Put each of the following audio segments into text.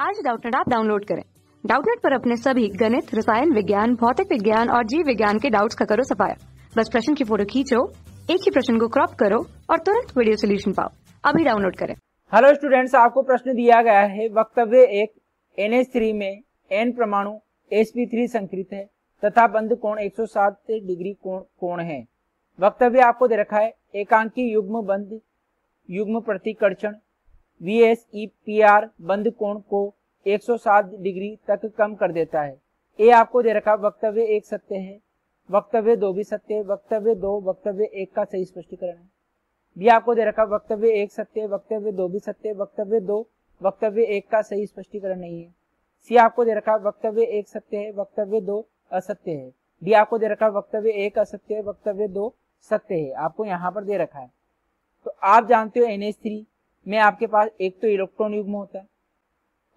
आज डाउटनेट आप डाउनलोड करें। डाउटनेट पर अपने सभी गणित, रसायन विज्ञान, भौतिक विज्ञान और जीव विज्ञान के डाउट्स का करो सफाया। बस प्रश्न की फ़ोटो खींचो, एक ही प्रश्न को क्रॉप करो और तुरंत वीडियो सोल्यूशन पाओ। अभी डाउनलोड करें। हेलो स्टूडेंट्स आपको प्रश्न दिया गया है, वक्तव्य एक NH3 में एन परमाणु sp3 संकृत है, तथा बंद कोण 107 डिग्री कोण कोण है। वक्तव्य आपको दे रखा है, एकांकी युग्म बंद, युग्म प्रतिकर्षण आर बंद कोण को 107 डिग्री तक कम कर देता है। ए आपको दे रखा वक्तव्य एक सत्य है। वक्तव्य दो भी सत्य है। वक्तव्य दो, वक्तव्य एक का सही स्पष्टीकरण है। बी आपको दे रखा वक्तव्य एक सत्य वक्तव्य दो भी सत्य वक्तव्य दो, वक्तव्य एक का सही स्पष्टीकरण नहीं है। सी आपको दे रखा वक्तव्य एक सत्य है। वक्तव्य दो असत्य है। डी आपको दे रखा वक्तव्य एक असत्य है। वक्तव्य दो सत्य है। आपको यहाँ पर दे रखा है। तो आप जानते हो एन थ्री में आपके पास एक तो इलेक्ट्रॉन युग्म होता है।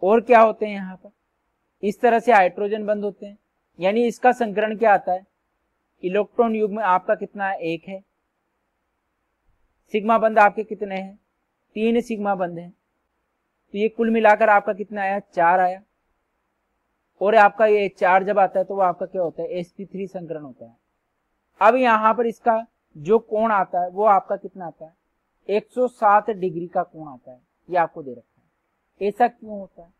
और क्या होते हैं यहाँ पर? इस तरह से हाइड्रोजन बंद होते हैं। यानी इसका संकरण क्या आता है? इलेक्ट्रॉन युग्म आपका कितना है? एक है। सिग्मा बंद आपके कितने हैं? तीन सिग्मा बंद हैं। तो ये कुल मिलाकर आपका कितना आया? चार आया। और आपका ये चार जब आता है तो वो आपका क्या होता है? sp3 संकरण होता है। अब यहाँ पर इसका जो कोण आता है, वो आपका कितना आता है? 107 डिग्री का कोण आता है, ये आपको दे रखा है। ऐसा क्यों होता है?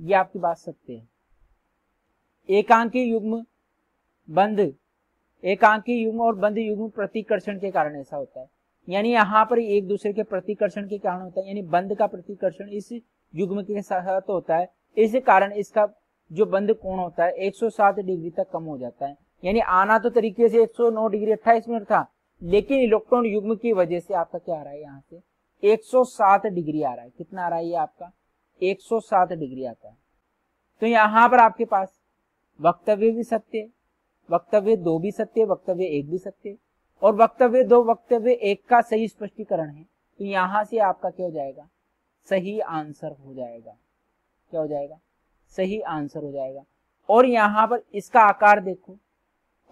ये आपकी बात सत्य है। एकांकी युग्म बंद एकांकी युग्म और बंद युग्म प्रतिकर्षण के कारण ऐसा होता है। यानी यहाँ पर एक दूसरे के प्रतिकर्षण के कारण होता है, यानी बंद का प्रतिकर्षण इस युग्म के साथ होता है। इस कारण इसका जो बंद कोण होता है 107 डिग्री तक कम हो जाता है। यानी आना तो तरीके से 109 डिग्री 28 मिनट था लेकिन इलेक्ट्रॉन युग्म की वजह से आपका क्या आ रहा है यहाँ से? 107 डिग्री आ रहा है। कितना आ रहा है ये आपका? 107 डिग्री आता है। तो यहाँ पर आपके पास वक्तव्य भी सत्य वक्तव्य दो भी सत्य वक्तव्य एक भी सत्य और वक्तव्य दो, वक्तव्य एक का सही स्पष्टीकरण है। तो यहाँ से आपका क्या हो जाएगा? सही आंसर हो जाएगा। क्या हो जाएगा? सही आंसर हो जाएगा। और यहाँ पर इसका आकार देखो।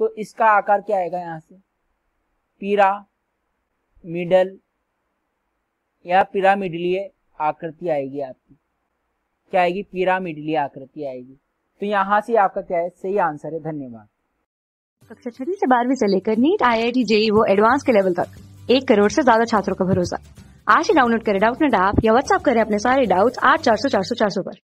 तो इसका आकार क्या आएगा यहाँ से? पीरा मिडल या पिरामिडलीय आकृति आएगी आपकी। क्या आएगी? पिरामिडलीय आकृति आएगी। तो यहाँ से आपका क्या है? सही आंसर है। धन्यवाद। कक्षा छठी से बारहवीं से लेकर NEET I I T JEE वो एडवांस के लेवल तक। एक करोड़ से ज़्यादा छात्रों का भरोसा। आज ही डाउनलोड करें। डाउट नेट ऐप या व्हाट्सएप करें अपने सारे डाउट्स आठ चार सौ चार सौ चार सौ पर।